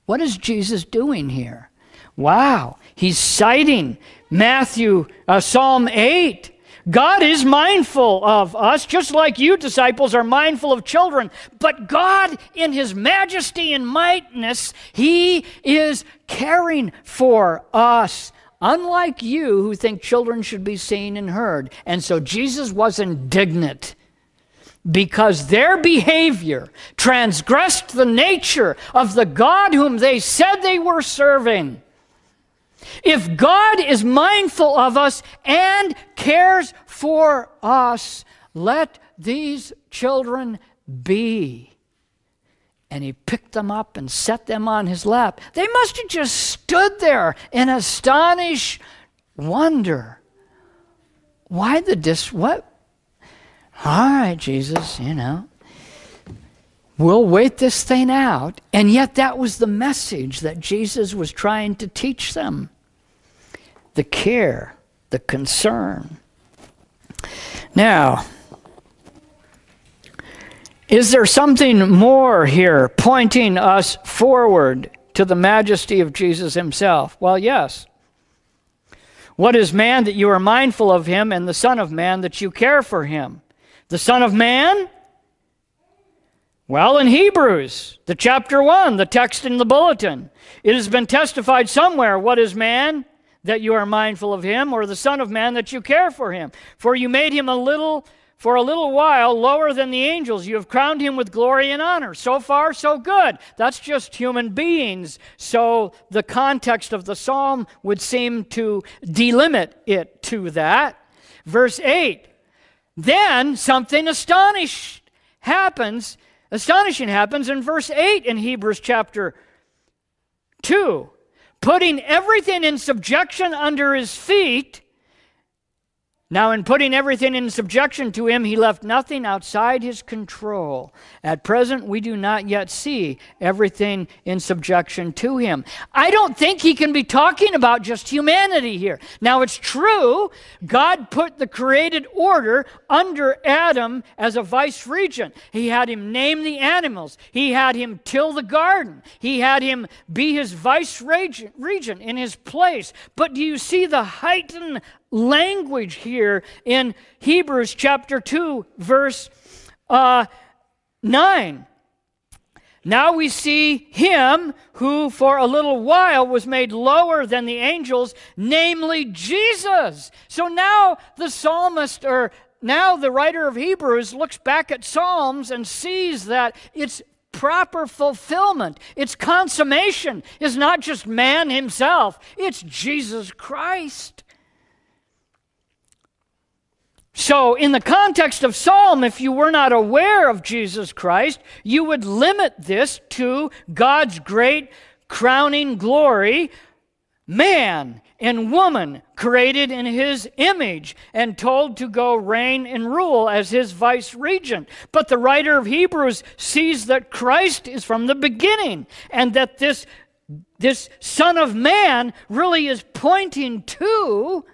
What is Jesus doing here? Wow, he's citing Matthew, uh, Psalm 8. God is mindful of us, just like you disciples are mindful of children. But God, in His majesty and mightness, He is caring for us. Unlike you who think children should be seen and heard. And so Jesus was indignant because their behavior transgressed the nature of the God whom they said they were serving. If God is mindful of us and cares for us, let these children be. And he picked them up and set them on his lap. They must have just stood there in astonished wonder. Why the dis what? All right, Jesus, you know. We'll wait this thing out. And yet, that was the message that Jesus was trying to teach them the care, the concern. Now, is there something more here pointing us forward to the majesty of Jesus himself? Well, yes. What is man that you are mindful of him, and the Son of Man that you care for him? The Son of Man? Well, in Hebrews, the chapter 1, the text in the bulletin, it has been testified somewhere what is man that you are mindful of him, or the Son of Man that you care for him. For you made him a little, for a little while, lower than the angels. You have crowned him with glory and honor. So far, so good. That's just human beings. So the context of the psalm would seem to delimit it to that. Verse 8 Then something astonished happens. Astonishing happens in verse 8 in Hebrews chapter 2 putting everything in subjection under his feet. Now, in putting everything in subjection to him, he left nothing outside his control. At present, we do not yet see everything in subjection to him. I don't think he can be talking about just humanity here. Now, it's true, God put the created order under Adam as a vice regent. He had him name the animals, he had him till the garden, he had him be his vice regent, in his place. But do you see the heightened language here in Hebrews chapter 2, verse uh, 9. Now we see him who for a little while was made lower than the angels, namely Jesus. So now the psalmist, or now the writer of Hebrews, looks back at Psalms and sees that it's proper fulfillment, its consummation is not just man himself, it's Jesus Christ. So, in the context of Psalm, if you were not aware of Jesus Christ, you would limit this to God's great crowning glory, man and woman created in his image and told to go reign and rule as his vice regent. But the writer of Hebrews sees that Christ is from the beginning and that this, this Son of Man really is pointing to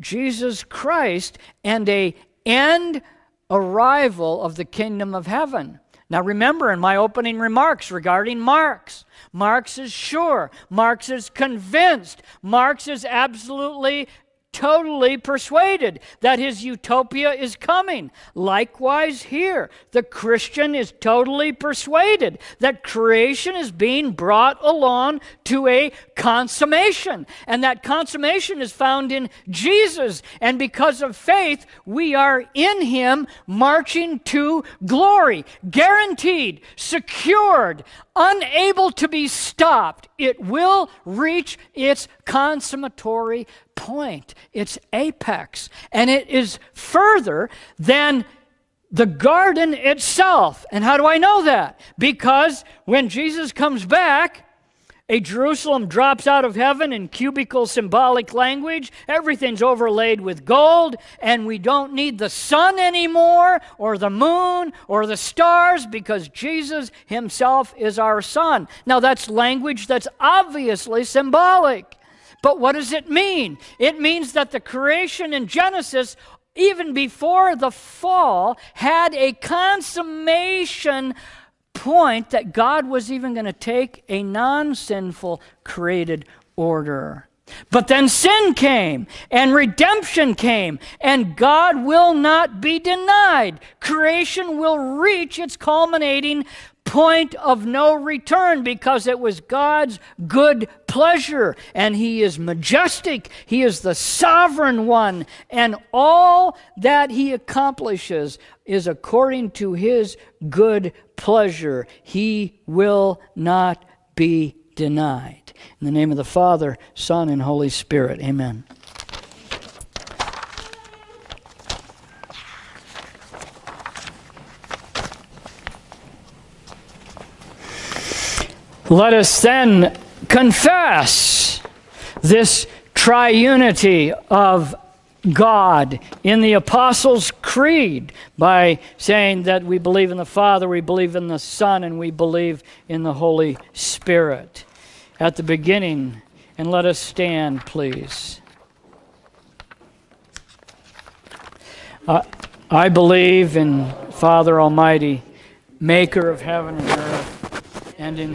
Jesus Christ and a end arrival of the kingdom of heaven. Now remember in my opening remarks regarding Marx, Marx is sure, Marx is convinced, Marx is absolutely totally persuaded that his utopia is coming. Likewise, here, the Christian is totally persuaded that creation is being brought along to a consummation. And that consummation is found in Jesus. And because of faith, we are in him marching to glory, guaranteed, secured, unable to be stopped. It will reach its consummatory point, its apex. And it is further than the garden itself. And how do I know that? Because when Jesus comes back, A Jerusalem drops out of heaven in cubical symbolic language. Everything's overlaid with gold, and we don't need the sun anymore, or the moon, or the stars, because Jesus Himself is our sun. Now, that's language that's obviously symbolic. But what does it mean? It means that the creation in Genesis even before the fall, had a consummation point that God was even going to take a non sinful created order. But then sin came and redemption came, and God will not be denied. Creation will reach its culminating point of no return because it was God's good pleasure. And He is majestic, He is the sovereign one, and all that He accomplishes is according to His good pleasure. He will not be denied. In the name of the Father, Son, and Holy Spirit, amen. Let us then confess this triunity of God in the Apostles' Creed by saying that we believe in the Father, we believe in the Son, and we believe in the Holy Spirit. At the beginning, and let us stand, please. Uh, I believe in Father Almighty, maker of heaven and earth, and in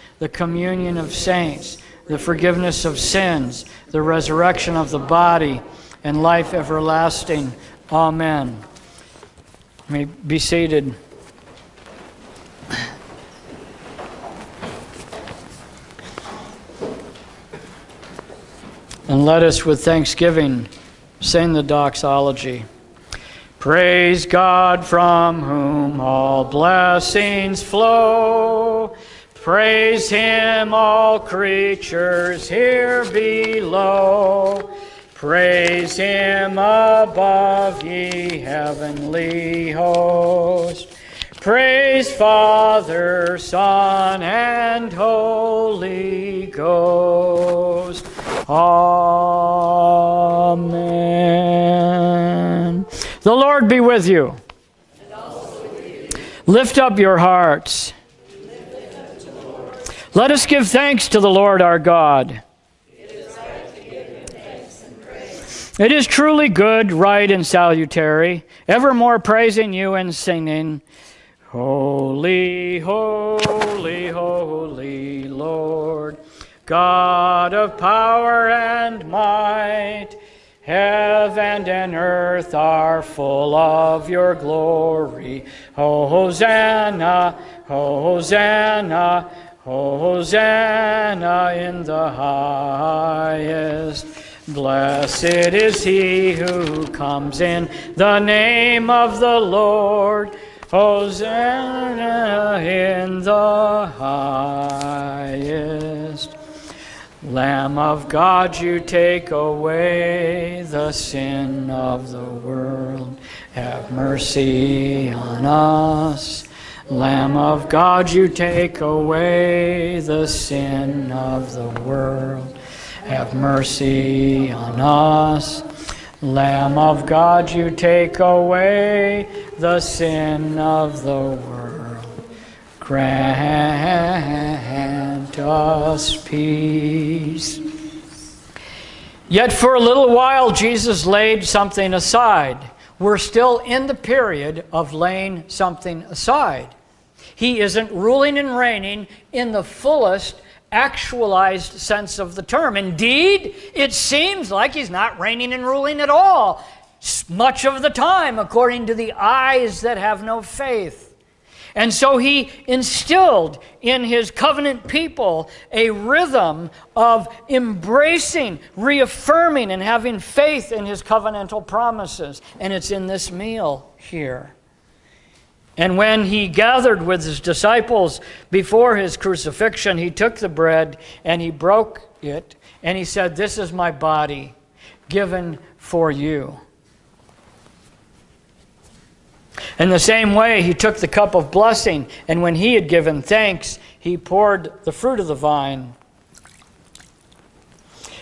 the communion of saints, the forgiveness of sins, the resurrection of the body, and life everlasting. Amen. You may be seated. And let us, with thanksgiving, sing the doxology. Praise God from whom all blessings flow. Praise him, all creatures here below. Praise him above, ye heavenly host. Praise Father, Son, and Holy Ghost. Amen. The Lord be with you. Lift up your hearts. Let us give thanks to the Lord our God. It is truly good, right, and salutary, evermore praising you and singing, Holy, holy, holy Lord, God of power and might. Heaven and earth are full of your glory. Hosanna, Hosanna. Hosanna in the highest. Blessed is he who comes in the name of the Lord. Hosanna in the highest. Lamb of God, you take away the sin of the world. Have mercy on us. Lamb of God, you take away the sin of the world. Have mercy on us. Lamb of God, you take away the sin of the world. Grant us peace. Yet for a little while, Jesus laid something aside. We're still in the period of laying something aside. He isn't ruling and reigning in the fullest actualized sense of the term. Indeed, it seems like he's not reigning and ruling at all, much of the time, according to the eyes that have no faith. And so he instilled in his covenant people a rhythm of embracing, reaffirming, and having faith in his covenantal promises. And it's in this meal here. And when he gathered with his disciples before his crucifixion, he took the bread and he broke it and he said, This is my body given for you. In the same way, he took the cup of blessing, and when he had given thanks, he poured the fruit of the vine.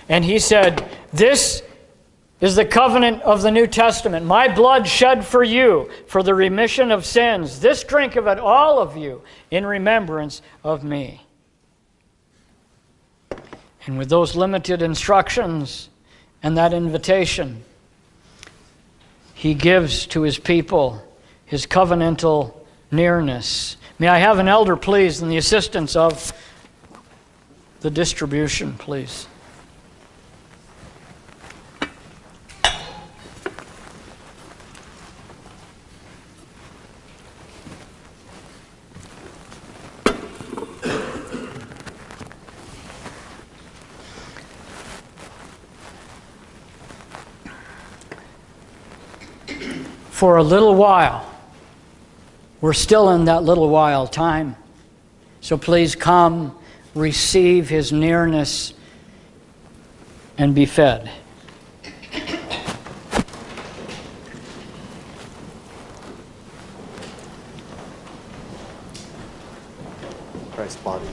And he said, This is the covenant of the New Testament. My blood shed for you for the remission of sins. This drink of it, all of you, in remembrance of me. And with those limited instructions and that invitation, he gives to his people his covenantal nearness. May I have an elder, please, and the assistance of the distribution, please. For a little while, we're still in that little while time. So please come, receive his nearness, and be fed. Christ's body.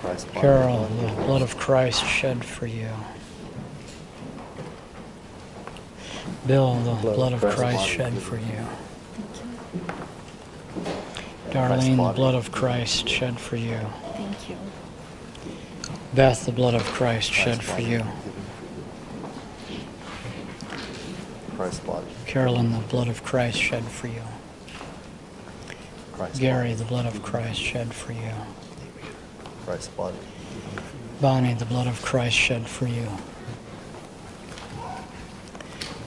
Christ's body. Carol, the blood of Christ shed for you. Bill, the blood of Christ shed for you. Darlene, the blood of Christ shed for you. Thank you. Beth, the blood of Christ shed for you. Christ's body. Carolyn, the blood of Christ shed for you. Christ's Gary, body. the blood of Christ shed for you. Christ's body. Bonnie, the blood of Christ shed for you.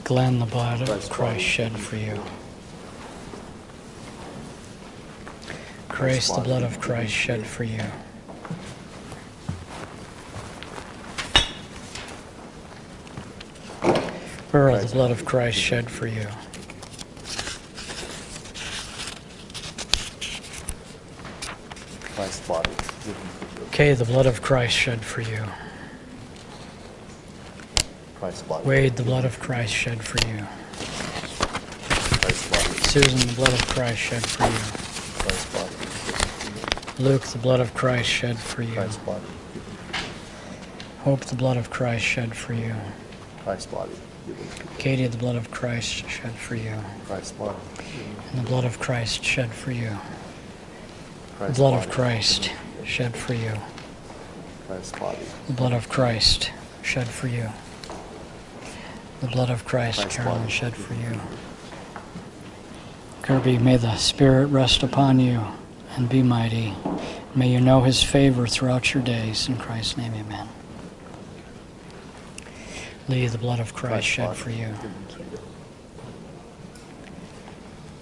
Glenn, the blood of Christ shed for you. Grace, the blood of Christ shed for you. Earl, the blood of Christ shed for you. Christ's body. Given for. Kay, the blood of Christ shed for you. Christ's body. Wade, the blood of Christ shed for you. Susan, the blood of Christ shed for you. Christ's body. Given for you. Luke, the blood of Christ shed for you. Hope, the blood of Christ shed for you. Christ's body. Given for you. Katie, the blood of Christ shed for you. And the blood of Christ shed for you. The blood of. Christ shed for you. The blood of Christ shed for you. The blood of Christ, Carolyn, shed for you. Kirby, may the Spirit rest upon you and be mighty. May you know his favor throughout your days. In Christ's name, amen. Lee, the blood of Christ Christ's shed for you. Given for you.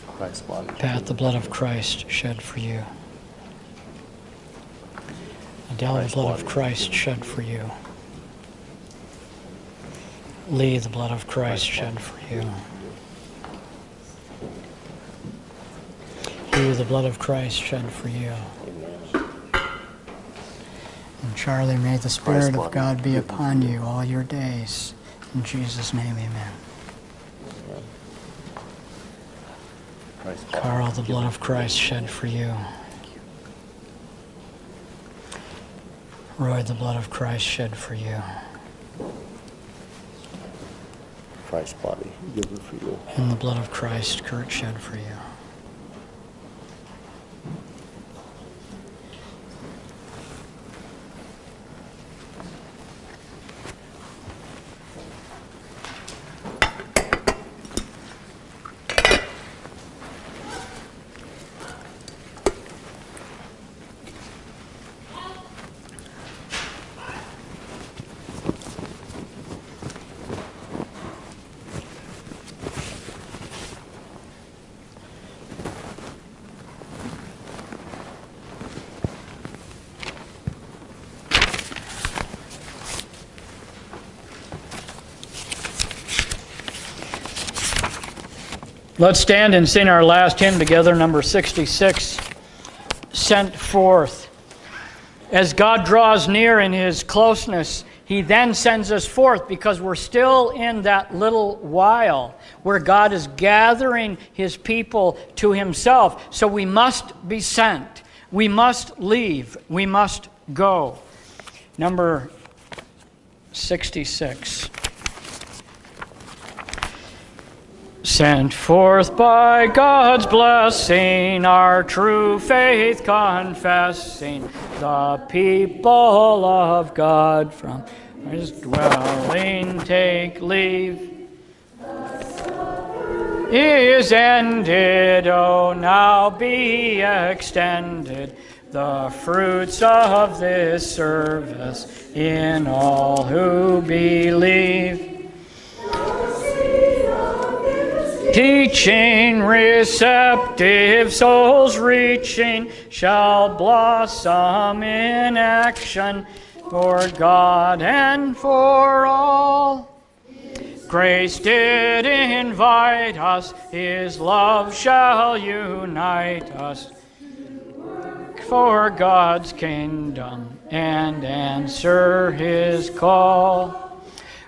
Christ's body. Pat, the blood of Christ shed for you. Adele, the blood of. Christ shed for you. Lee, the blood of Christ shed for you. Hugh, the blood of Christ shed for you. And Charlie, may the Spirit of. God be upon you all your days. In Jesus' name, amen. Carl, the blood of. Christ shed for you. Roy, the blood of Christ shed for you. Christ's body. Given for you. And the blood of Christ, Kurt, shed for you. Let's stand and sing our last hymn together, number 66, Sent Forth. As God draws near in His closeness, He then sends us forth because we're still in that little while where God is gathering His people to Himself. So we must be sent. We must leave. We must go. Number 66. Sent forth by God's blessing, our true faith confessing, the people of God from his dwelling take leave. Is ended, oh, now be extended the fruits of this service in all who believe. Teaching, receptive souls reaching shall blossom in action for God and for all. Grace did invite us, His love shall unite us for God's kingdom and answer His call.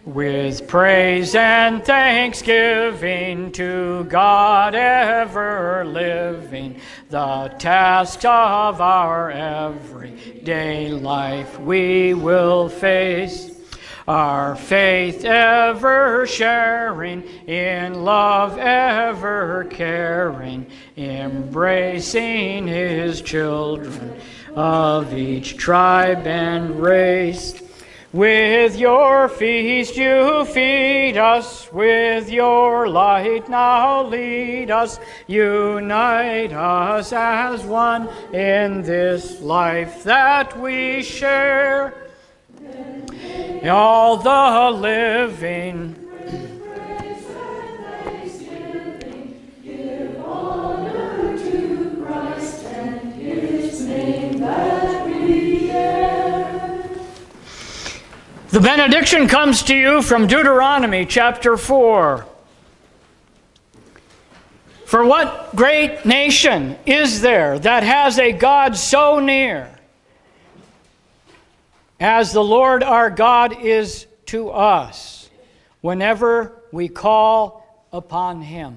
With praise and thanksgiving to God ever living, the task of our everyday life we will face. Our faith ever sharing, in love ever caring, embracing His children of each tribe and race. With your feast you feed us, with your light now lead us, unite us as one in this life that we share. All the living. The benediction comes to you from Deuteronomy chapter 4. For what great nation is there that has a God so near as the Lord our God is to us whenever we call upon him?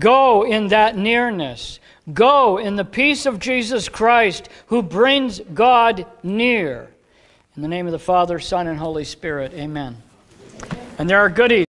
Go in that nearness. Go in the peace of Jesus Christ who brings God near. In the name of the Father, Son, and Holy Spirit, amen. And there are goodies.